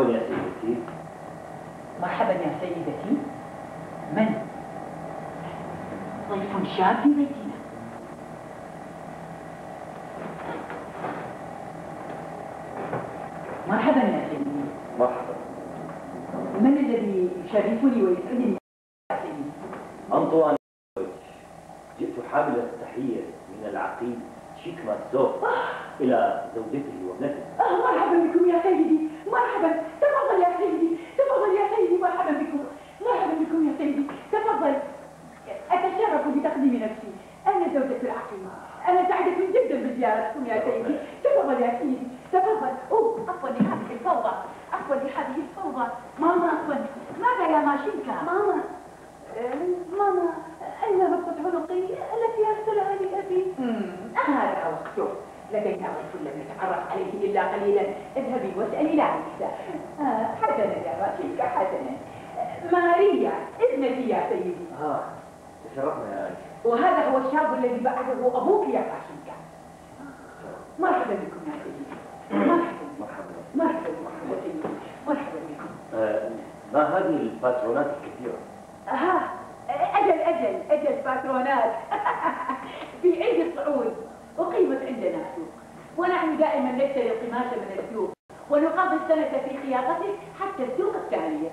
مرحبا يا سيدتي. مرحبا يا سيدتي. من؟ ضيف شاب في بيتنا مرحبا يا سيدي مرحبا. من الذي يشرفني ويسعدني يا سيدي؟ أنطوان جئت حامل التحية من العقيد شيك ماتزوف إلى زوجته وابنته آه مرحبا بكم يا سيدي مرحبا تفضل يا سيدي تفضل يا سيدي مرحبا بكم مرحبا بكم يا سيدي تفضل أتشرف بتقديم نفسي أنا زوجة العقيد أنا سعيدة جدا بزيارتكم يا سيدي تفضل يا سيدي تفضل أوه عفوا لهذه الفوضى عفوا لهذه الفوضى ماما عفوا ماذا يا ماشينكا ماما ماما أين ربطة عنقي التي أرسلها لي أبي؟ هذا وقته لدينا ضيف لم نتعرف عليه إلا قليلا اذهبي واسألي العريس آه حسنا يا ماشينكا حسنا ماريا ابنتي يا سيدي آه تشرفنا يا أنت وهذا هو الشاب الذي بعده أبوك يا ماشينكا مرحبا بكم يا سيدي مرحبا مرحبا مرحبا بكم يا سيدي مرحبا بكم آه ما هذه الباترونات الكثيرة؟ ها أجل أجل أجل باترونات في عيد الصعود أقيمت عندنا سوق ونحن دائما نشتري القماش من السوق ونقضي السنة في خياطته حتى السوق الثانية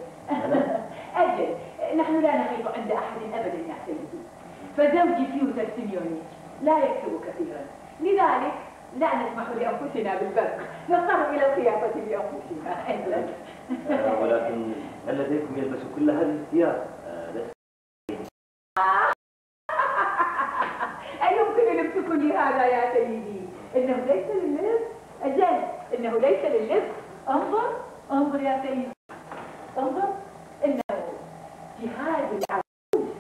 أجل نحن لا نخيط عند أحد أبدا يا سيدي فيوتر سيميونيتش لا يكتب كثيرا. لذلك لا نسمح لأنفسنا بالترف. نضطر إلى الخياطة بأنفسنا أجل آه ولكن هل لديكم يلبس كل هذه الثياب؟ آه أيمكن لبسكم لهذا يا سيدي؟ إنه ليس لللبس. أجل إنه ليس لللبس. انظر انظر يا سيدي. انظر إنه جهاز العروس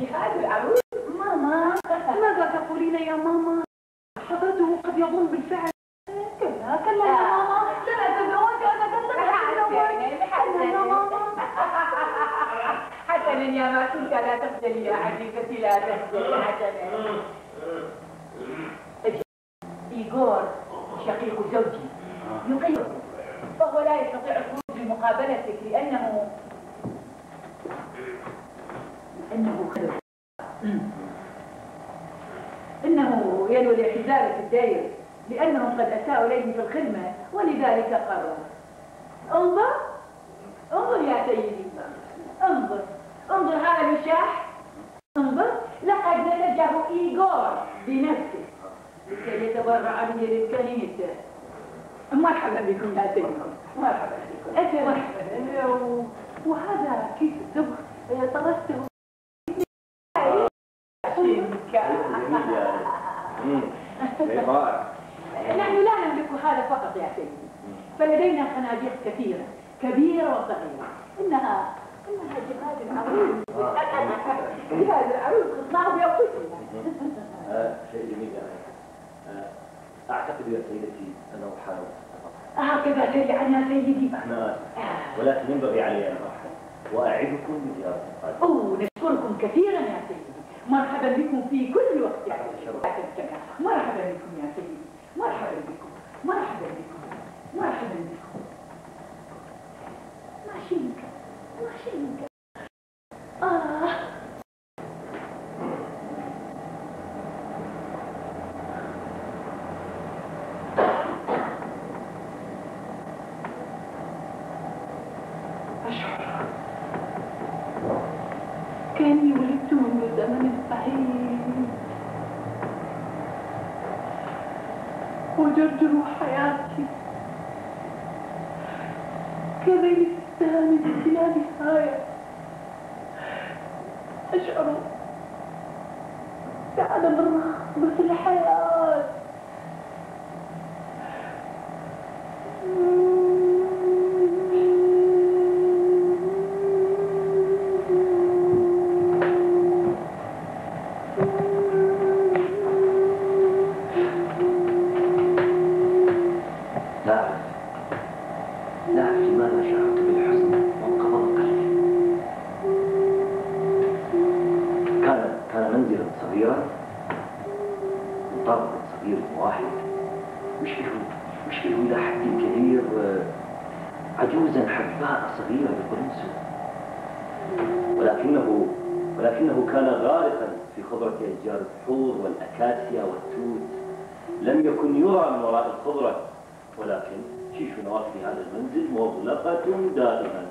جهاز العروس ماما يا ماما. حضرته قد يظن بالفعل. كلا كلا يا ماما. لا أتزوج أنا كلا حسنا يا ماما. حسنا يا ما كنت لا تخجلي يا عزيزتي لا تخجلي حسنا. إيغور شقيق زوجي. يقيم. فهو لا يستطيع الخروج لمقابلتك لأنه إنه خلف إنه ينوي الاعتزال في الدائرة لأنهم قد أساءوا إليه في الخدمة ولذلك قرر انظر انظر يا سيدي انظر انظر هذا المشاح انظر لقد نتجه إيغور بنفسه. لكي يتبرع به للكنيسة مرحبا بكم يا سيدي مرحبا بكم. مرحبا. وهذا كيف؟ الزبغ طرسته جميل يا مم. شيء رائع نحن لا نملك هذا فقط يا سيدي فلدينا خناجر كثيرة كبيرة وصغيرة. إنها إنها جهاز العروس جهاز العروس خصناه بأنفسنا آه شيء جميل أنت آه أعتقد يا سيدتي أنه وقت هكذا يا سيدي. أنا آسف ولكن ينبغي علي أن أرحب وأعدكم بزيارة أوه نشكركم كثيرا يا سيدي. مرحبا بكم في كل وقت يا سيدي مرحبا بكم يا سيدي. مرحبا بكم. مرحبا بكم. مرحبا بكم. ماشينك ماشينك آه أشعر كاني ولدت منذ زمن بعيد وجرجر حياتي كذيل السامد بلا نهاية أشعر بعدم الرغبة في الحياة لا أعرف لا أعرف لماذا شعرت بالحزن وانقبض قلبي كان كان منزلا صغيرا مطابق صغير واحد مشكله مشكله إلى حد كبير آه، حباء صغيرة بقرنسو ولكنه ولكنه كان غارقا في خضرة أشجار الحور والأكاسيا والتوت. لم يكن يرى من وراء الخضرة ولكن شيش نوافذ هذا المنزل مغلقة دائما.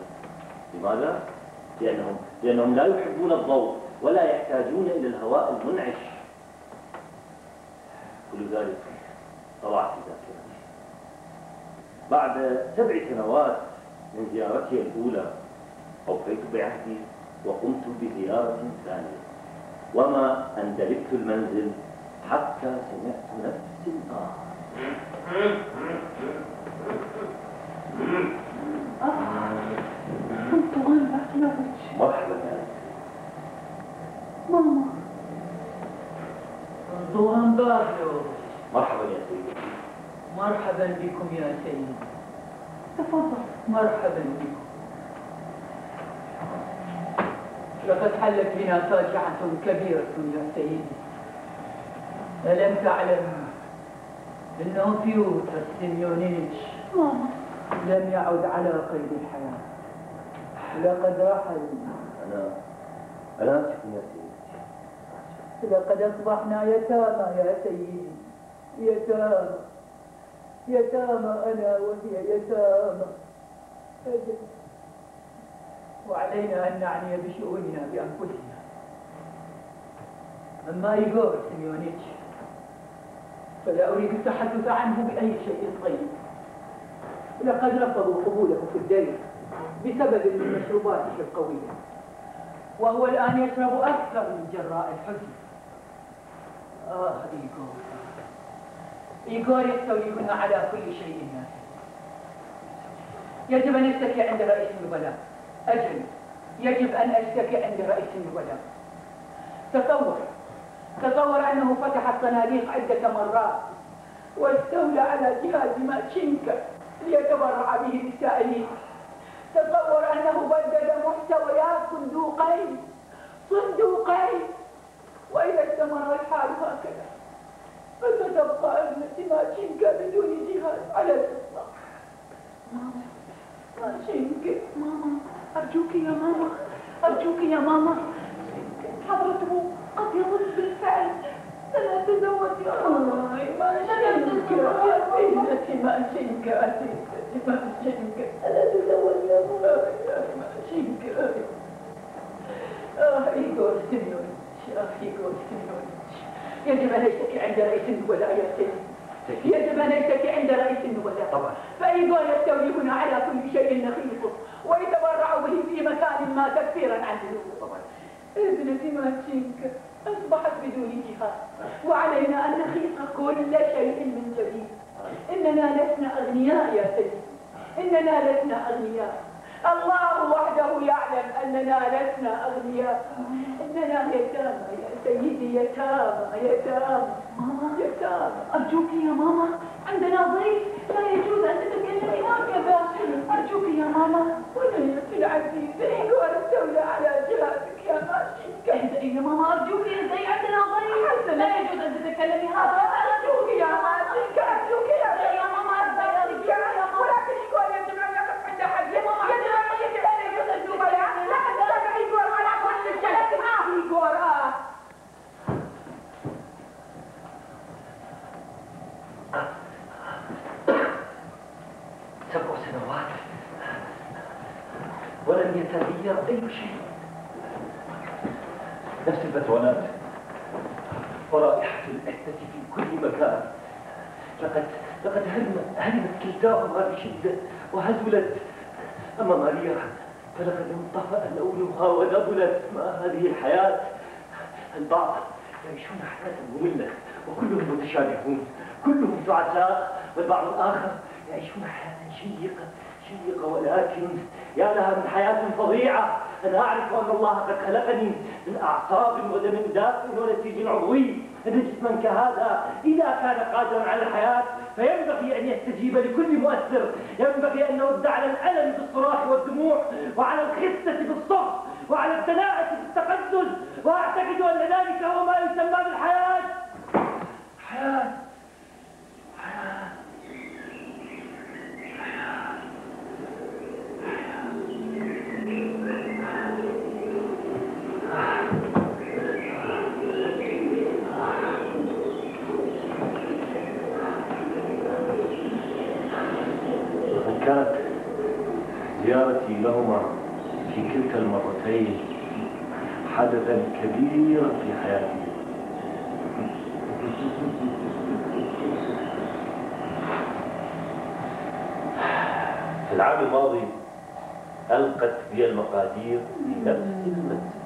لماذا؟ لأنهم لأنهم لا يحبون الضوء ولا يحتاجون إلى الهواء المنعش. كل ذلك طلع في ذاكرتي. بعد سبع سنوات من زيارتي الأولى أوفيت بعهدي وقمت بزيارة ثانية. وما أندلكت المنزل حتى سمعت نفس الآخر. كنت غلبت لوجه مرحبا. يا ماما. دوام باهلو. مرحبا يا سيدي. مرحبا بكم يا سيدي. تفضل. مرحبا بكم. لقد حلت بنا فاجعة كبيرة يا سيدي. ألم تعلم أنه بيوتر سيميونيتش ماما لم يعد على قيد الحياة؟ لقد رحل أنا أنا آسف يا سيدي. لقد أصبحنا يتامى يا سيدي. يتامى. يتامى أنا وهي يتامى. أجل. وعلينا أن نعني بشؤوننا بأنفسنا. أما إيغور سيميونيتش فلا أريد التحدث عنه بأي شيء طيب. لقد رفضوا قبوله في الدير بسبب من مشروباته القوية. وهو الآن يشرب أكثر من جراء الحزن. آه إيغور إيغور يستولينا على كل شيء يا يجب أن أشتكي عند رئيس النبلاء أجل يجب أن أشتكي عند رئيس النبلاء تصور تصور أنه فتح الصناديق عدة مرات واستولى على جهاز ماتشينكا ليتبرع به للسائلين تصور أنه بدد محتويات صندوقين. صندوقين. وإذا استمر الحال هكذا. فستبقى ابنتي ماتشينكا بدون جهاز على الإطلاق. ماما. ماتشينكا ماما. أرجوك يا ماما. أرجوك يا ماما. حضرته قد يظن بالفعل. سلا تزوج. يا ماما ماتشينكا ابنتي ماتشينكا ابنتي ماتشينكا ألا تزوج يا ماتشينكا آه إيغور سيميونيتش آه إيغور سيميونيتش يجب أن أشتكي عند رئيس النبلاء يا سيدي يجب أن أشتكي عند رئيس النبلاء طبعا. فإيغور يستولي هنا على كل شيء نخيطه ويتبرع به في مكان ما تكفيرا عن ذنوبه. طبعا. ابنتي ماتشينكا أصبحت بدون جهاز وعلينا أن نخيط كل شيء من جديد. إننا لسنا أغنياء يا سيدي. إننا لسنا أغنياء. الله وحده يعلم أننا لسنا أغنياء. إننا يتامى يا سيدي يتامى يتامى ماما. يتامى أرجوك يا ماما عندنا ضيف لا يجوز أن تتكلمي هكذا. أرجوك يا ماما. ونيتي العزيزة إيغور استولى على جهازك يا ماشينكا اهدئي يا ماما أرجوك اهدئي عندنا ضيف. لا يجوز أن تتكلمي هكذا. ولم يتغير أي شيء. نفس البتونات ورائحة الأكتة في كل مكان. لقد لقد هدمت كلتاهما بشدة وهزلت أما ماريا فلقد انطفأ لونها ونبلت ما هذه الحياة. البعض يعيشون حياة مملة وكلهم متشابهون كلهم تعساء والبعض الآخر يعيشون حياة شيقة. شيقة ولكن يا لها من حياة فظيعة أنا أعرف أن الله قد خلقني من أعصاب ودم دافئ ونسيج عضوي. أن جسما كهذا إذا كان قادرا على الحياة فينبغي أن يستجيب لكل مؤثر. ينبغي أن نرد على الألم بالصراخ والدموع وعلى الخسة بالصف وعلى الدناءة بالتقزز وأعتقد أن ذلك هو ما يسمى بالحياة. حياة. حياة. كانت زيارتي لهما في كلتا المرتين حدثا كبيرا في حياتي. في العام الماضي ألقت بي المقادير في نفس المنزل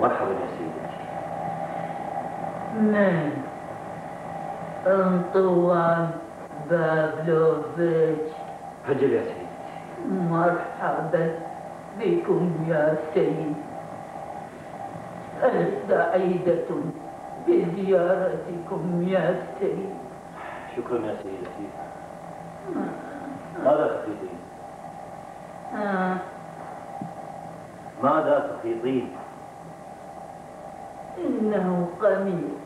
مرحبا يا سيدتي من أنطوان بابلوفيتش هجل يا سيدتي مرحبا بكم يا سيد أنا سعيدة بزيارتكم يا سيد سيدتي ماذا تخيطين؟ آه. ماذا تخيطين؟ إنه قميص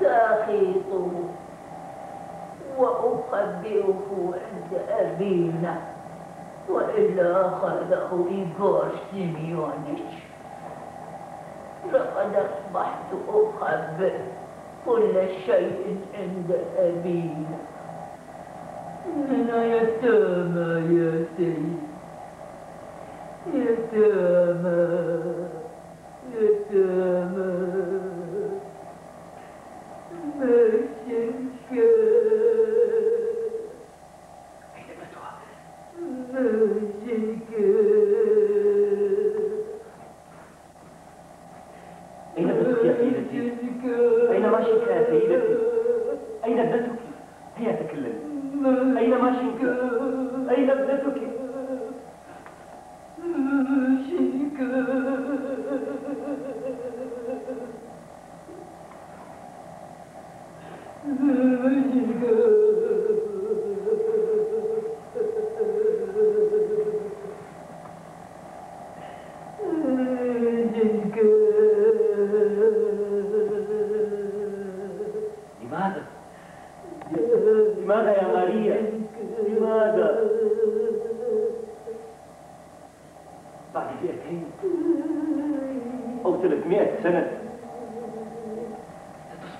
سأخيطه وأخبئه عند أبينا وإلا أخذه إيغور سيميونيتش لقد أصبحت أخبئ كل شيء عند أبينا إننا يتامى يا سيد يتامى يتامى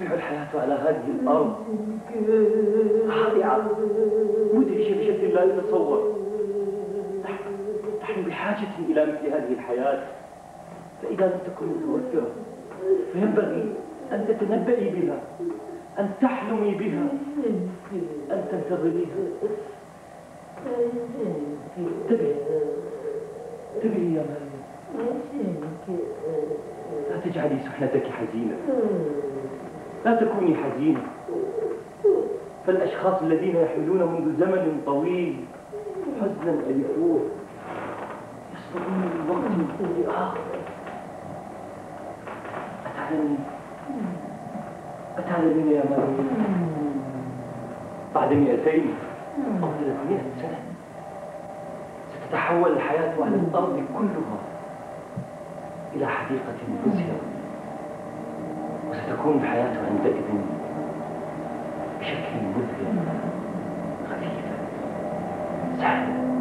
الحياة على هذه الأرض. خاضعة مدهشة بشكل لا يتصور. نحن بحاجة إلى مثل هذه الحياة. فإذا لم تكن متوفرة فينبغي أن تتنبئي بها أن تحلمي بها أن تنتظريها انتبهي. انتبهي يا مريم لا تجعلي سحنتك حزينة. لا تكوني حزينة. فالأشخاص الذين يحملون منذ زمن طويل حزنا ألفوه أتعلمين؟ أتعلمين يا مريم بعد مئتين أو ثلاثمائة سنة ستتحول الحياة على الأرض كلها إلى حديقة مزهرة وستكون الحياة عندئذ بشكل مذهل خفيفة سهلة.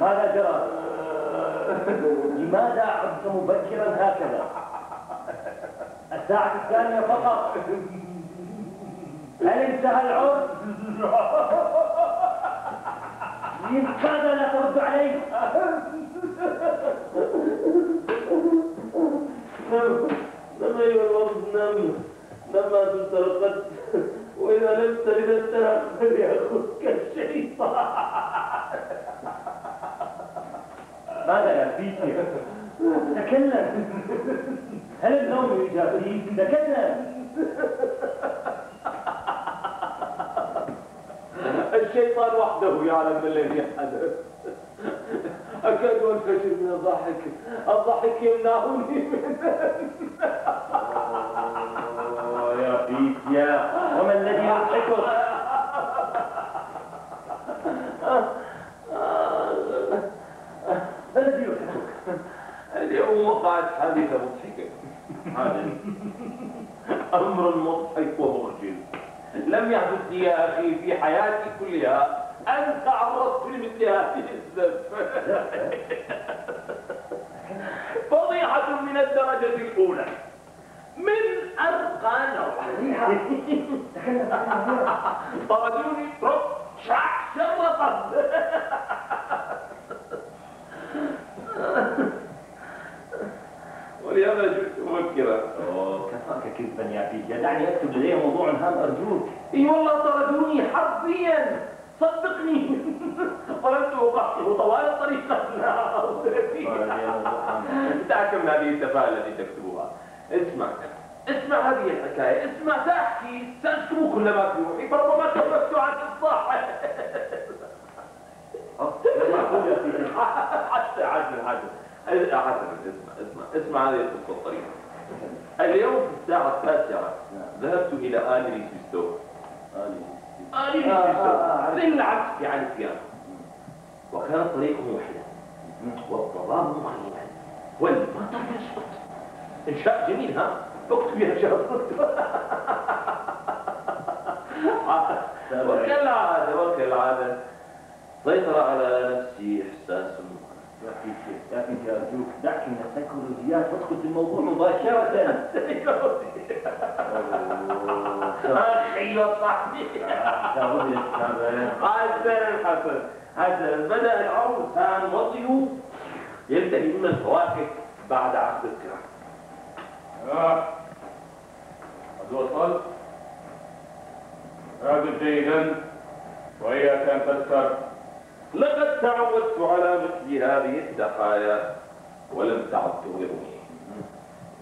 ماذا جرى؟ لماذا عدت مبكرا هكذا؟ الساعة الثانية فقط هل انتهى العرس؟ لماذا لا ترد علي؟ ما رقدت وإذا نمت إذا انتهى فليأخذك الشيطان. ماذا يكفيك؟ تكلم. هل النوم يجافيك؟ تكلم. الشيطان وحده يعلم ما الذي حدث أكاد أنفجر من الضحك. الضحك يمنعني آه، الذي يضحكك؟ اليوم وقعت حادثة مضحكة أمر مضحك ومخجل لم يحدث لي يا أخي في حياتي كلها أن تعرضت لمثل هذه الزفة فضيحة من الدرجة الأولى من أرقى نوع طردوني رب شع شرطا ولهذا جئت مبكرا. كفاك كذبا يا فيتيا دعني أكتب لدي موضوع هام أرجوك. إي والله طردوني حرفيا صدقني. ظلمت وقعته طوال الطريق دعك من هذه التفاهه التي تكتبها. اسمع اسمع هذه الحكاية اسمع ما في روحي فربما كففت عن الصح. حتى حسن حسن حسن اسمع اسمع اسمع هذه القصة. الطريقة اليوم في الساعة التاسعة ذهبت إلى آل سيستو آل سيستو للعكس عن الثياب وكان الطريق موحدا والظلام مخيفا والمطر يسقط. انشاء جميل ها؟ اكتب يا شباب وكالعاده وكالعاده سيطر على نفسي إحساس يا فيتيا يا ارجوك دعك من السيكولوجيات وادخل في الموضوع مباشرة أخي وصاحبي حسن حسن حسن بدا العرسان والضيوف ينتهي من الفواكه بعد عقد القراءه آه. قد وصلت راقب جيدا وإياك أن تذكر. لقد تعودت على مثل هذه الدقايا ولم تعد تغيرني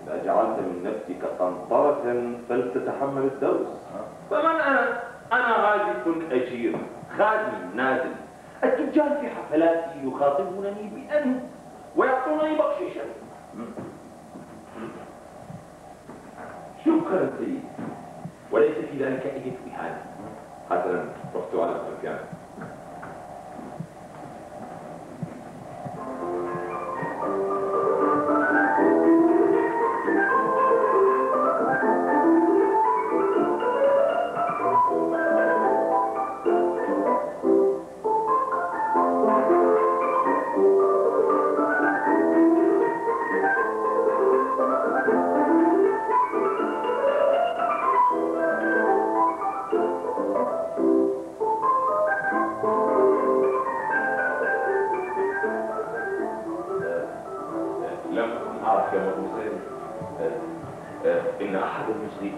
إذا جعلت من نفسك قنطرة فلتتحمل الدوس. فمن أنا؟ أنا غازف أجير خادم نازل. التجار في حفلاتي يخاطبونني بأن ويعطونني بخشيشا شكرا سيدي وليس في ذلك أي إهانة حسنا رحت على المكان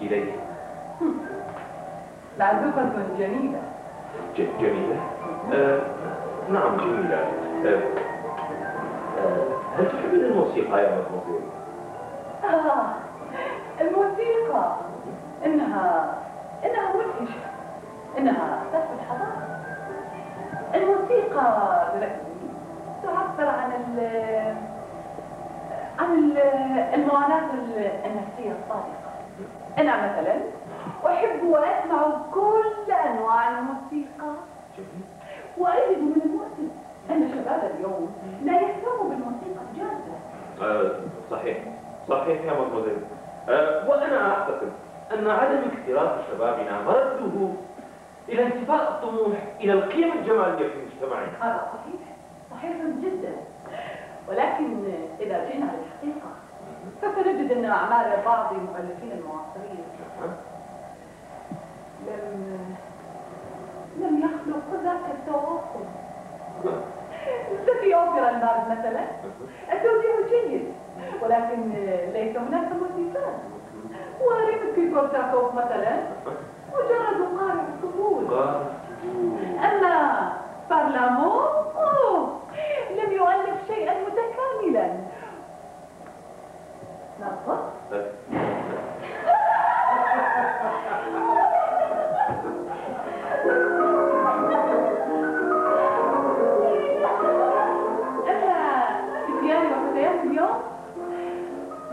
إليه. لعزوقة جميلة. ج- جميلة؟ آه، نعم جميلة. آه، آه، هل تحبين الموسيقى يا مدموزيل؟ آه الموسيقى. إنها إنها مدهشة إنها تثبت حضارة الموسيقى برأيي تعبر عن ال عن ال- المعاناة النفسية الصادقة أنا مثلا أحب وأسمع كل أنواع الموسيقى. وأجد من المؤسف أن شباب اليوم لا يهتموا بالموسيقى الجادة. آه، صحيح. صحيح يا مدموزيل آه، وأنا أعتقد أن عدم اكتراث شبابنا مرده إلى انتفاء الطموح إلى القيم الجمالية في مجتمعنا. هذا صحيح. صحيح جدا. ولكن إذا جئنا للحقيقة فسنجد أن أعمال بعض المؤلفين المعاصرين لم لم يخلق ذاك التوافق. في أوبرا المارد مثلا. التوزيع جيد ولكن ليس هناك موسيقات وريمك في كورتاكوف مثلا مجرد قارئ الطفول أما بارلامو لم يؤلف شيئا متكاملا.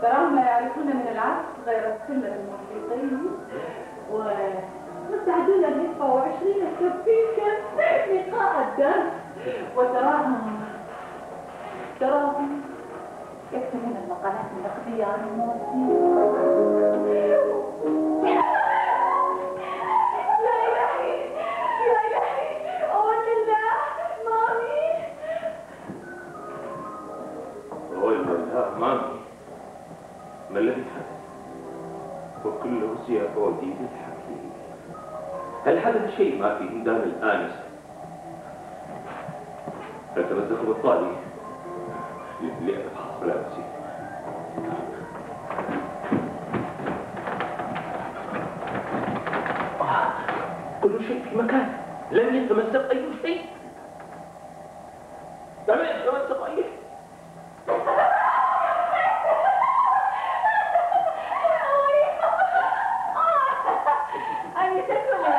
تراهم لا يعرفون من العزف غير السلة الموسيقي ومستعدون أن يدفعوا عشرين كبيكا لقاء الدرس وتراهم تراهم يكتبون المقالات النقدية عن الموسيقى يا إلهي يا إلهي أولا الله مامي ما الذي حدث؟ وكله سيفودي بالحكي هل حدث شيء ما في هندام الآنسة؟ هل تمزق؟ آه، كل شيء في مكان. لم يتمزق أي شيء. لم يتمزق أي شيء أنا تكمل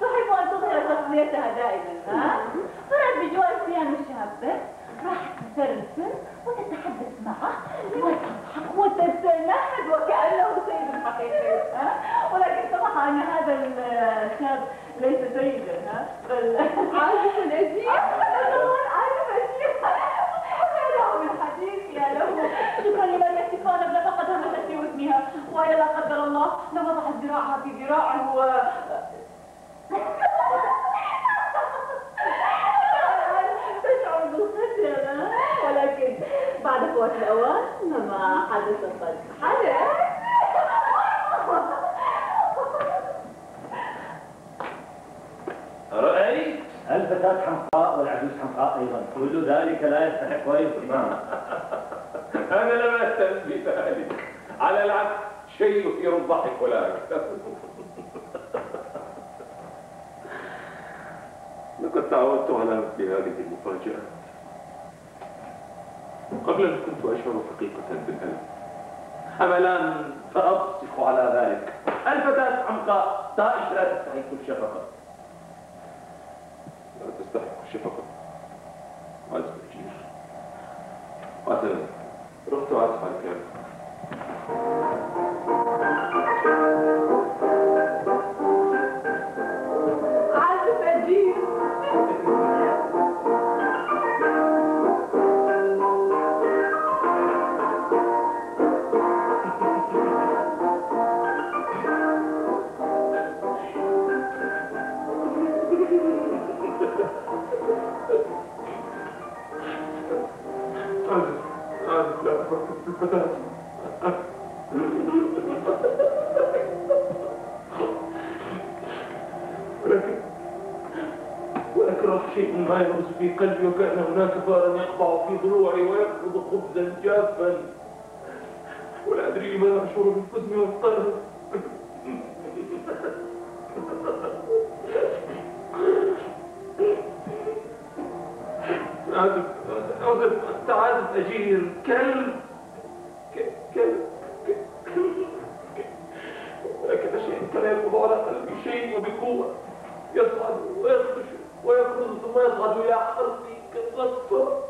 تحب أن تظهر شخصيتها دائما ها؟ طلعت بجوار بيانو شابة راح تسرسل وتتحدث معه وتضحك وتتنهد وكأنه سيد حقيقي ها؟ ولكن اتضح أن هذا الشاب ليس سيدا ها؟ بل عازف أجيب عازف أجيب يا له من حديث يا له شكرا لمن يكتفى نبلة فقد همست في ودنها وهي لا قدر الله لو وضعت ذراعها في ذراعه و تشعر بالخجل ولكن بعد فوات الأوان ما حدث قد حدث رأيت الفتاة حمقاء والعجوز حمقاء أيضا كل ذلك لا يستحق أي اهتمام أنا لم أهتم بذلك على العكس شيء يثير الضحك ولا أكثر لقد تعودت على مثل هذه المفاجآت قبلا كنت أشعر حقيقة بالألم أما الآن فأبصق على ذلك الفتاة حمقاء طائش لا تستحق الشفقة لا تستحق الشفقة عزف الجيش مثلا رحت ولكن راح شيء ما يرز في قلبي وكأن هناك فارا يقطع في ضلوعي ويقبض خبزا جافا. أدري لماذا أشعر بالحزن والقلق آسف آسف أنت عازف أجير. كلب ك- كلب ك- ولكن شيء كان يركض على قلبي شيء وبقوة يصعد ويخرج ويخرج ثم يصعد إلى حلقي كالصفر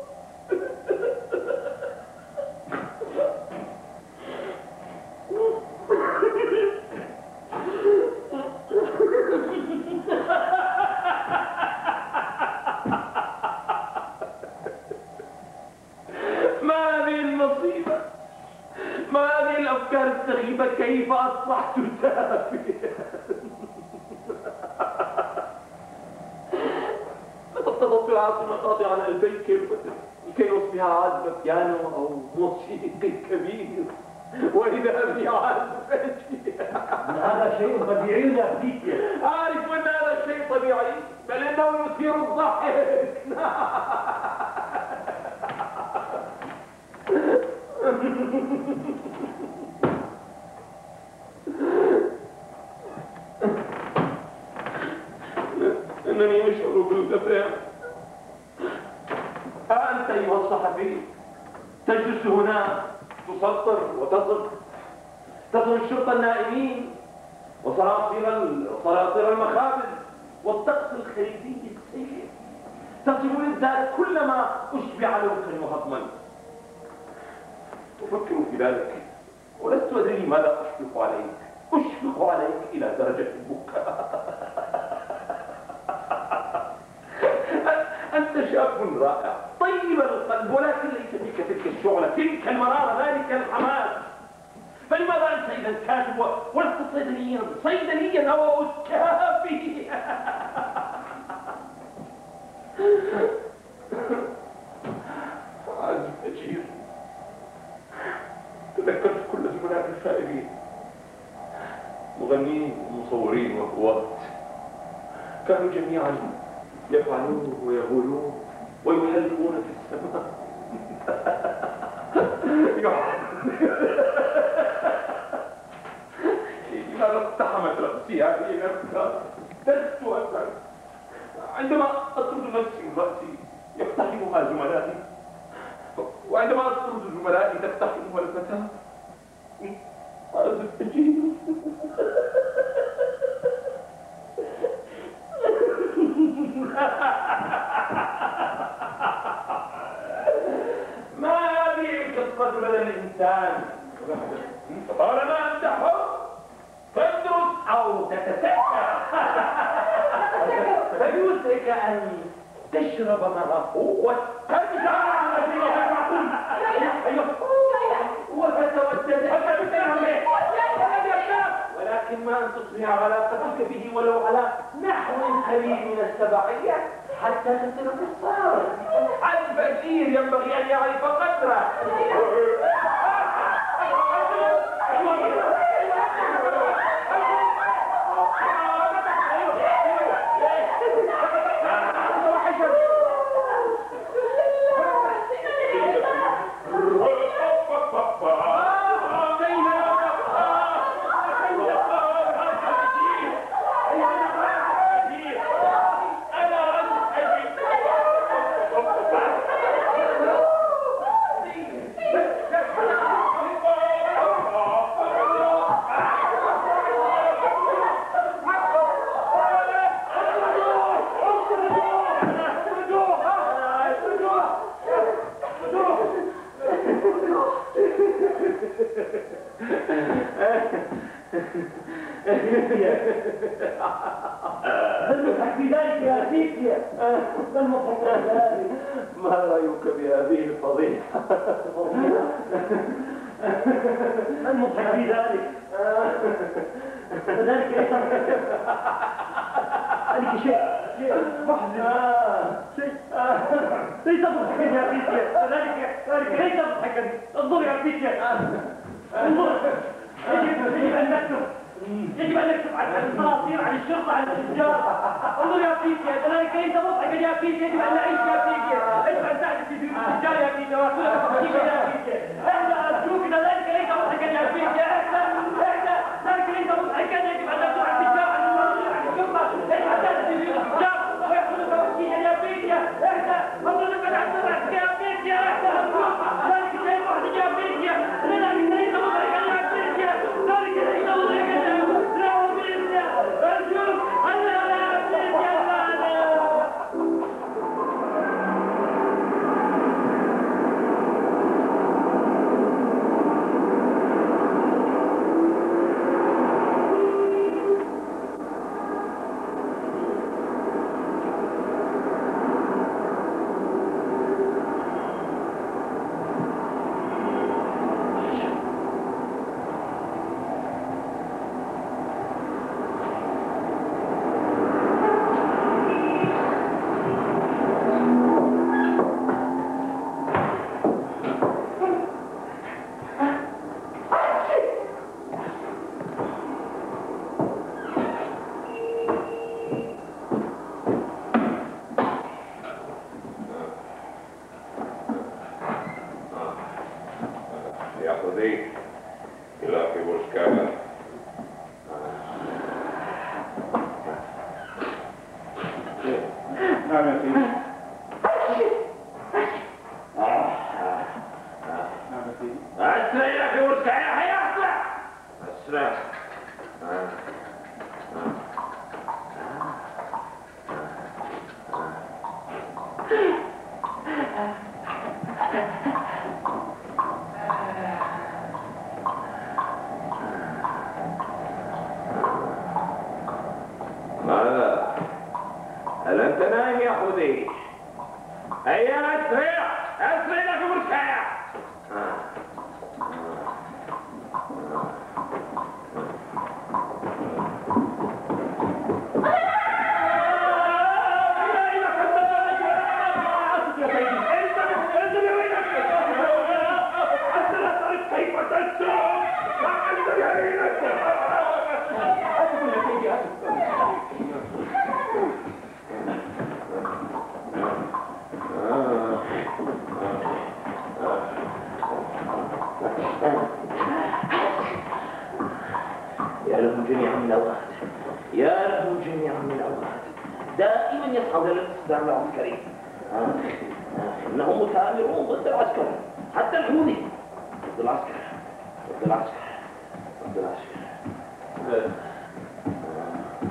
ما هذه المصيبة ما هذه الأفكار السخيفة كيف أصبحت تافها لقد في العاصمة قاطعا ألفي كلمة أصبح عازف بيانو أو موسيقي كبير. وإذا بي عازف هذا شيء طبيعي بيتيا أعرف أن هذا شيء طبيعي بل إنه يثير الضحك. إنني أشعر بالغثيان ها الصحفي تجلس هنا تسطر وتصف تصف الشرطة النائمين وصراصير صراصير المخابز والطقس الخريفي السيء تصف للذات كلما أشبع لوكا وهضما. أفكر في ذلك. ولست أدري ماذا أشفق عليك. أشفق عليك إلى درجة البكاء أنت شاب رائع طيب القلب ولكن ليس فيك تلك الشعلة تلك المرارة ذلك الحماس. فلماذا أنت إذا كاتب ولست صيدليا صيدليا أو أسكافي عازف أجير تذكرت كل زملاء الفائزين. مغنيين ومصورين وقوات كانوا جميعا يفعلون ويقولون ويحلقون في السماء. لماذا اقتحمت رأسي هذه الأفكار؟ لست أفعل عندما أطرد نفسي من رأسي يقتحمها زملائي وعندما أطرد زملائي تقتحمها الفتاة. هذا طالما أنت حر تدرس أو تتسكر فيوسعك أن تشرب معه وترجع وتتودد ولكن ما أن تصنع علاقتك به ولو على نحو قليل من التبعية حتى تصير قصار الفقير ينبغي أن يعرف قدره. في ذلك يا بيتيا ما رأيك بهذه الفضيحة؟ ما المضحك في ذلك. فذلك ليس ذلك شيء شيء محزن شيء. ليس مضحكا يا بيتيا فذلك ذلك ليس مضحكا. انظر يا بيتيا انظر. يجب أن نكتب. يجب أن نكتب عن الصراصير عن الشرطة عن التجار انظر يا بيتيا ذلك ليس مضحكا يا بيتيا يجب أن نعيش يا بيتيا يجب أن تعرف في التجار يا بيتيا وكل تفكير يا بيتيا إحنا ارجوك ذلك ليس مضحكا يا أهلا أهلا ذلك ليس مضحكا يجب تكون عن في توكيلا يا من أحسن يا أهلا ذلك شيء محرج يا أبي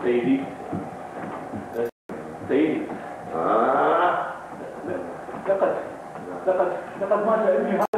سيدي سيدي آه. لقد لقد لقد مات ابني.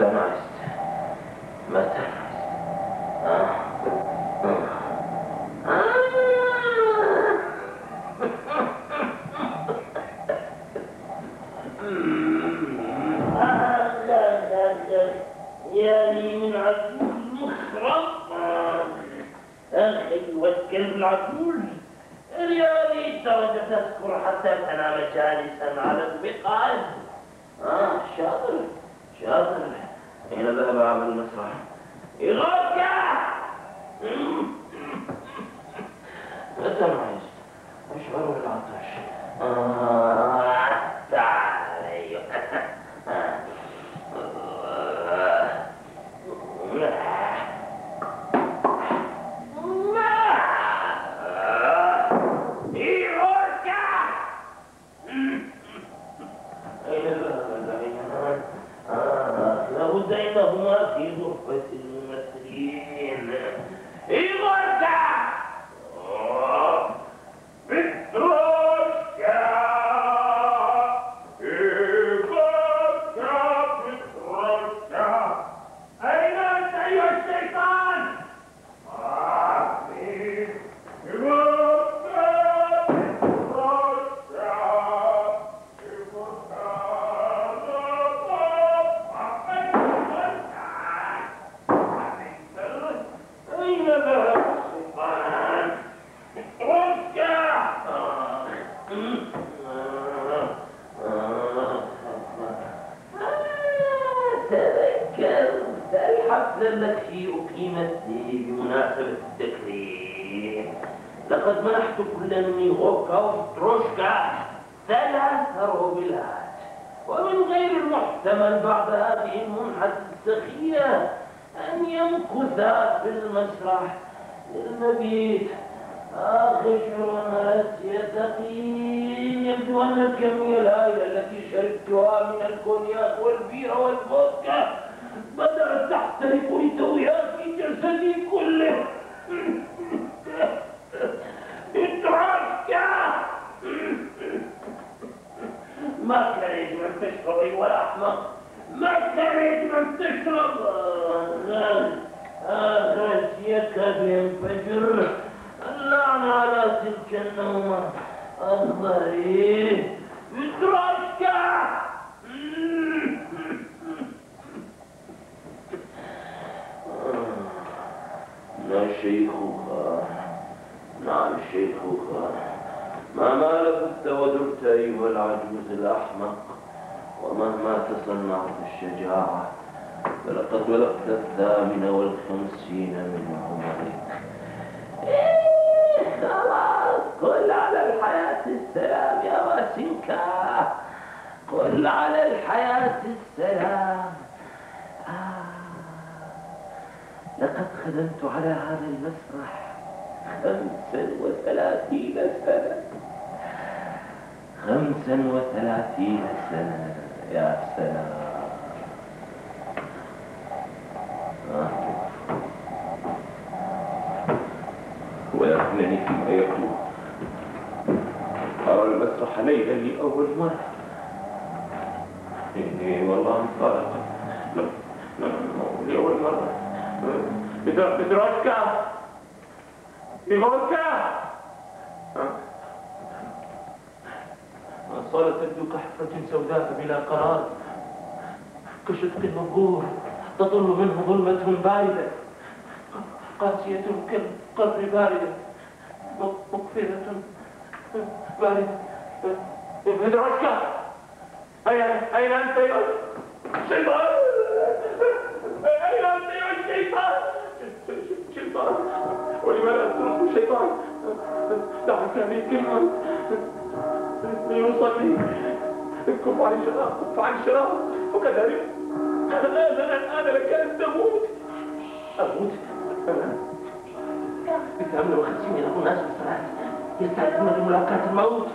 متى نعست التي أقيمت لي بمناسبة التكريم. لقد منحت كل من غوكا وستروشكا ثلاث روبلات. ومن غير المحتمل بعد هذه المنحة السخية أن يمكثا في المسرح للمبيت. آخر شرونات يتقين يبدو أن الكمية الهائلة التي شربتها من الكونياك والبيرة والفودكا؟ بدأت تحترق لتوها في جسدي كله. اتركا ما يجب أن تشرب أيها الأحمق ما يجب أن تشرب. آخر يكاد ينفجر اللعنة على تلك النومة. الظريف اتركا لا شيخوخة نعم شيخوخة ما ما لبثت ودرت أيها العجوز الأحمق؟ ومهما تصنعت الشجاعة فلقد بلغت الثامنة والخمسين من عمرك. إيه، خلاص قل على الحياة السلام يا واسنكا قل على الحياة السلام. آه. لقد خدمت على هذا المسرح خمسا وثلاثين سنة. خمسا وثلاثين سنة يا سلام. ويقنعني فيما يقول. أرى المسرح ليلا لأول مرة. إني والله انطلق لا لا لأول مرة بتروشكا إيغوركا الصالة تبدو كحفرة سوداء بلا قرار. كشدق مبهور تطل منه ظلمة باردة. قاسية كالقبر باردة. مق- مقفلة باردة. بتروشكا أين أين أنت يا شيطان ولماذا أترك شيطان دعك هذه كلمة يوصلني كف عن الشراب كف عن الشراب وكذلك آذن الآن لك أن تموت أموت بثامن وخمسين الناس في الصلاة يستعدون لملاقاة الموت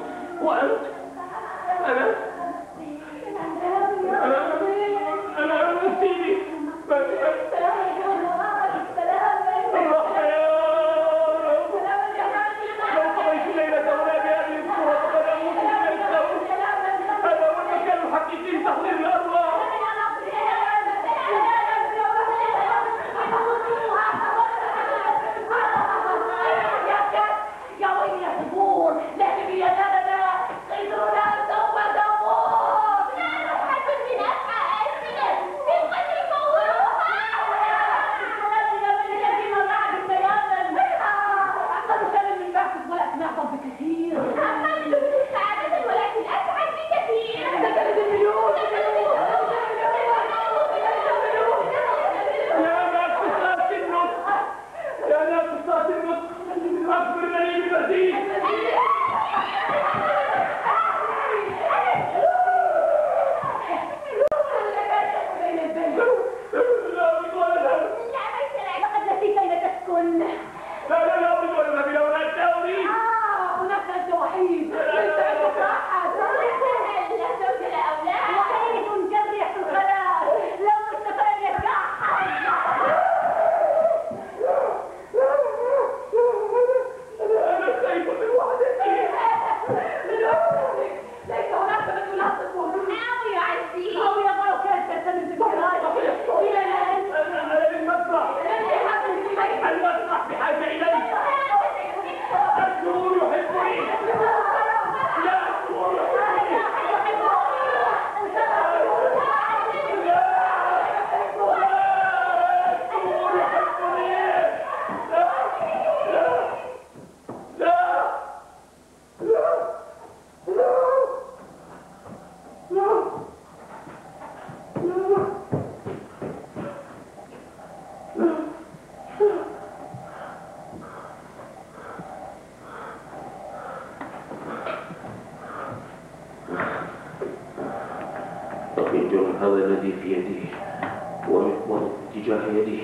وأنت أنا أنا أنا سيدي الله هذا الذي في يدي ومقبض تجاه يدي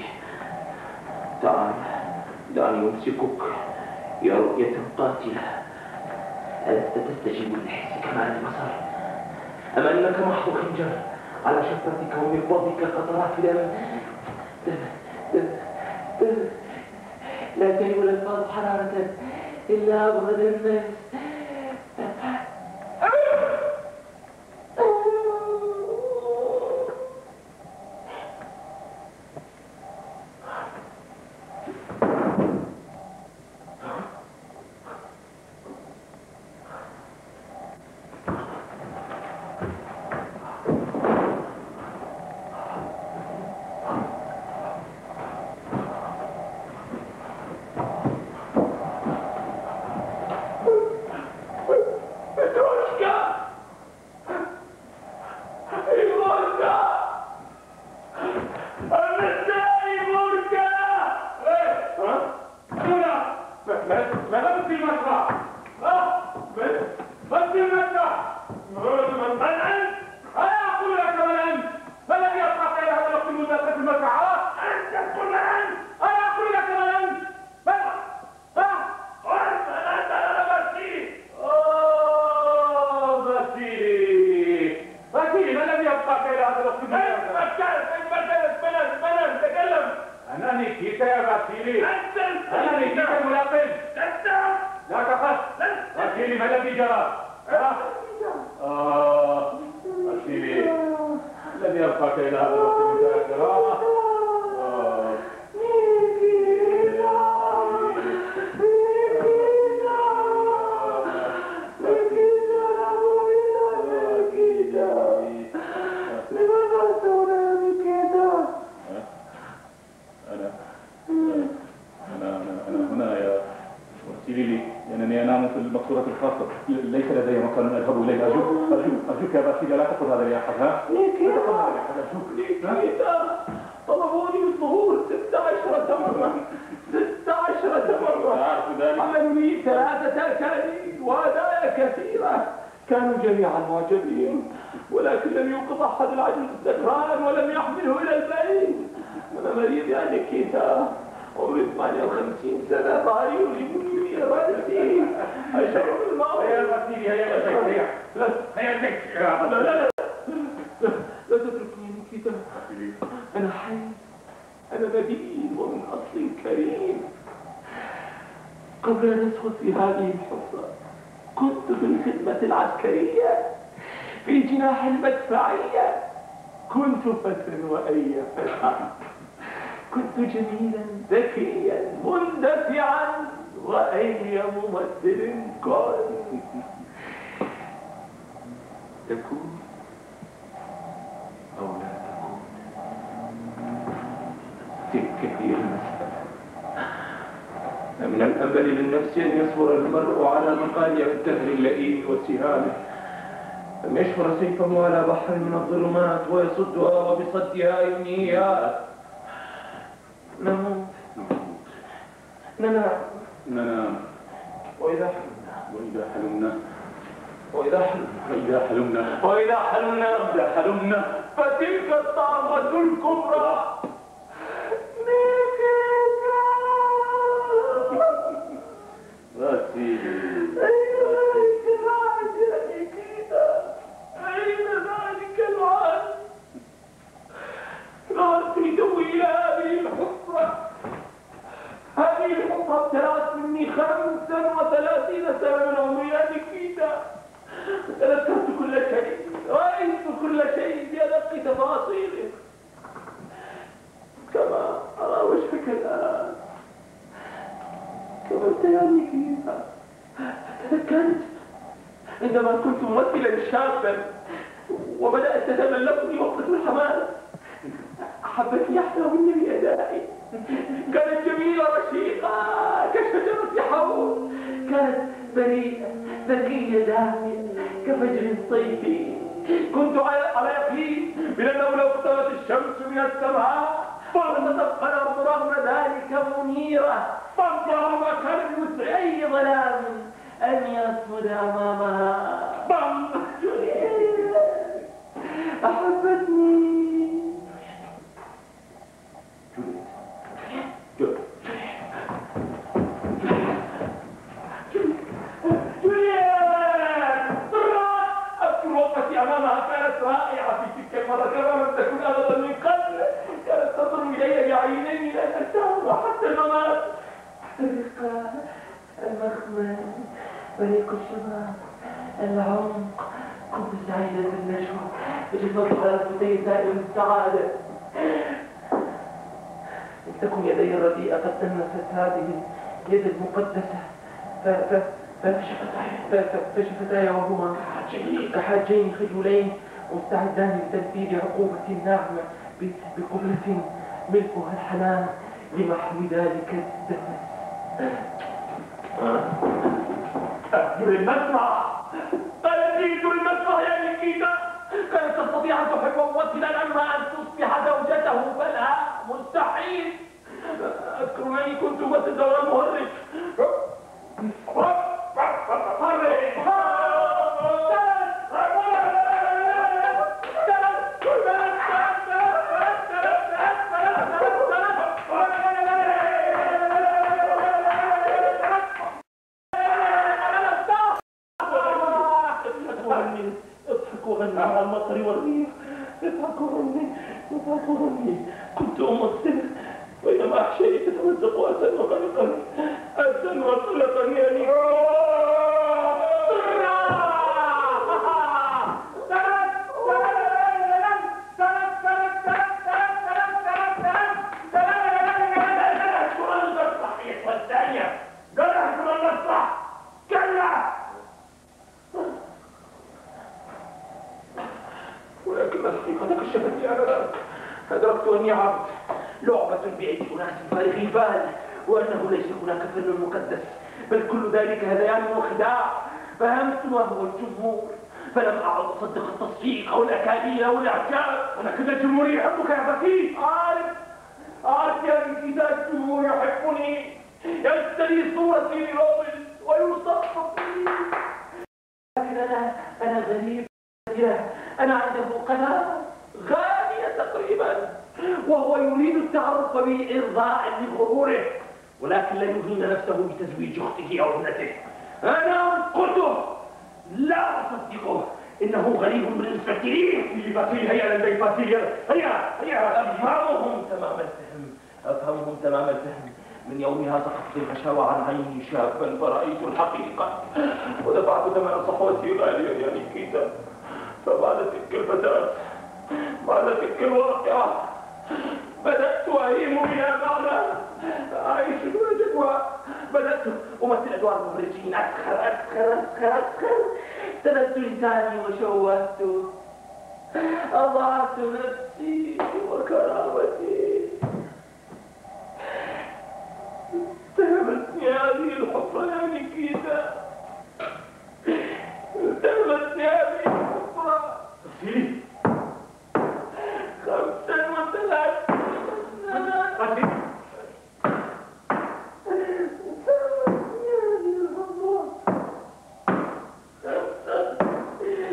تعال دعني أمسكك يا رؤية قاتلة. ألست تستجيب لحس كمال البصر أم أنك محض خنجر على شفتك ومقبضك قطرات دم دم دم دم لا تهول الألفاظ حرارة إلا أبغض الناس جئت يا غسيلي أنا اللي جئت لا تخف غسيلي ما الذي جرى؟ غسيلي لم يبقى إلى هذا الوقت من كرامة النتيجه لا تقل هذا اللي ياخذها ليه كذا؟ ليه كذا؟ طلبوني بالظهور 16 مرة. 16 مرة. عملوني ثلاثة أكاذيب وهدايا كثيرة. كانوا جميعا معجبين ولكن لم يوقظ أحد العجل السكران ولم يحمله إلى البيت أنا مريض يا نكيتا عمري 58 سنة ظهري يا بإرادتي هي غسيلي لا تتركني نكتة أنا حي أنا بدين ومن أصل كريم قبل أن في هذه الحفرة كنت في الخدمة العسكرية في جناح المدفعية كنت فتى وأي فتى كنت جميلا ذكيا مندفعا وأي ممثل كان تكون أو لا تكون تلك هي المسألة من الأمل للنفس أن يصبر المرء على مقالع الدهر اللئيم وسهامه أن يشفر سيفه على بحر من الظلمات ويصدها وبصدها ينهيها نموت. نموت. ننام ننام وإذا حلمنا وإذا حلمنا. وإذا حلمنا وإذا حلمنا. وإذا حلمنا. وإذا حلمنا. فتلك الطعمة الكبرى. عندما كنت ممثلا شابا وبدأت تتملكني وقفة الحماس أحبتني أحلى مني بأدائي. كانت جميلة رشيقة كشجرة حور كانت بريئة ذكية دافئة كفجر صيفي كنت على يقين من أنه لو اقتربت الشمس من السماء فلتبقى الأرض رغم ذلك منيرة. فالظلام كان بوسعي ظلام. أن يصمد أمامها بم فشفتاي وهما كحاجين. خجولين مستعدان لتنفيذ عقوبة ب- بقبلة ملكها الحنان لمحو ذلك الدنس أهل المسرح جئت للمسرح يا نيكيتا. كانت تستطيع أن تحب ممثلا أما أن تصبح زوجته. فلا مستحيل. أذكر أني كنت دور المهرج غني اضحك وغني مع المطر والريح. اضحك وغني اضحك وغني كنت أمثل بينما احشائي تتمزق اسا وغرقا اسا وطلقا يا ولكن التصفيق أو الأكاذيب أو الإعجاب ولكن الجمهور يحبك يا بكي عارف عارف يا إذا الجمهور يحبني يشتري صورتي لروبن ويصفق لي لكن أنا أنا غريب أنا عنده قناة غالية تقريبا وهو يريد التعرف بي إرضاء لغروره ولكن لا يهين نفسه بتزويج أخته أو ابنته. أنا أنقذه. لا أصدقه. إنه غريب بالنسبة لي في باسيل هيا لدي باسيل هيا هيا. أفهمهم تمام الفهم. أفهمهم تمام الفهم. من يومها سقطت الغشاوة عن عيني شابا فرأيت الحقيقة. ودفعت ثمن صحوتي غاليا يا نيكيتا فبعد تلك الفتاة. بعد تلك الواقعة. بدأت أهيم بها معنا أعيش دون جدوى بدأت أمثل أدوار المخرجين أسخر أسخر أسخر أسخر. سندت لساني وشوهت. أضعت نفسي وكرامتي. اتهمتني هذه الحفرة يا نيكيتا اتهمتني هذه الحفرة تفصيلي خمسا وثلاثين سنة قتل اتهمتني هذه الحفرة خمسا خمسا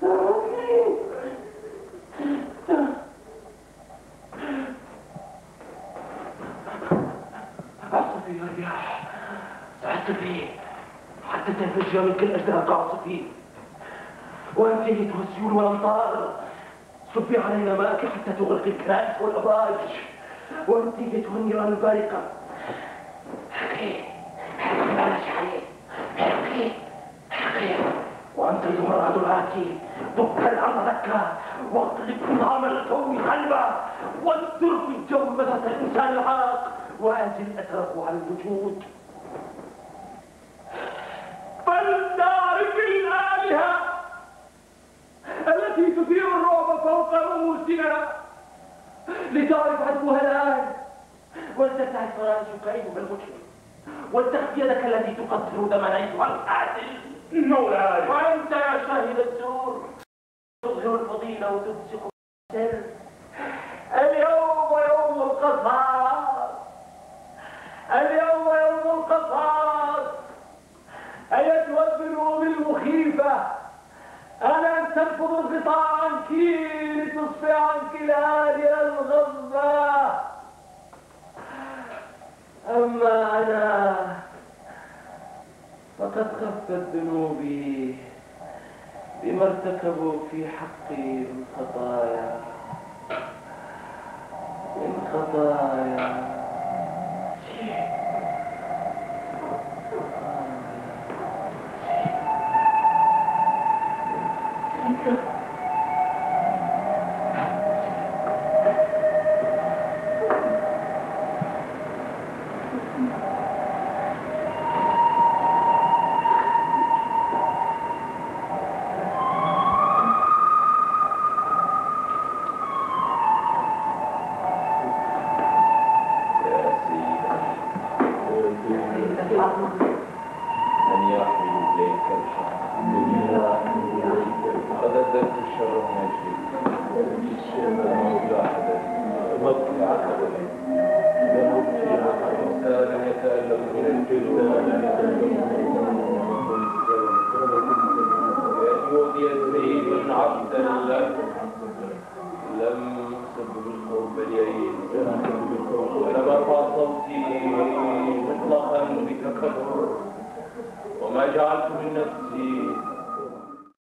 وثلاثين سنة عصفي يا رياح عصفي حتى تنفجر من كل أجداد عاصفين وأنت أيتها السيول والأمطار صبي علينا ماءك حتى تغرق الكنائس والأبراج وأنت أيتها النيران البارقة حقي حقي على شعري حقي حقي وأنت أيها الرعد الآتي دك الأرض دكا واطلق نظام الكون قلبا وانثر في الجو مثل الإنسان العاق وأنزل أثره على الوجود فلتعرف الآلهة التي تثير الرعب فوق رؤوسنا لتعرف عدوها الآن ولتنتهي فرائسك أيها المجرم واتخذ يدك التي تقطر دما أيها القاتل مولاي وأنت يا شاهد الزور تظهر وتمسك السر اليوم يوم القصاص اليوم يوم القصاص أيتها الذنوب المخيفة ألا تنفض الغطاء عنك لتصفي عنك الهادئ الغضبة أما أنا فقد خفت ذنوبي بما ارتكبوا في حقي من خطايا من خطايا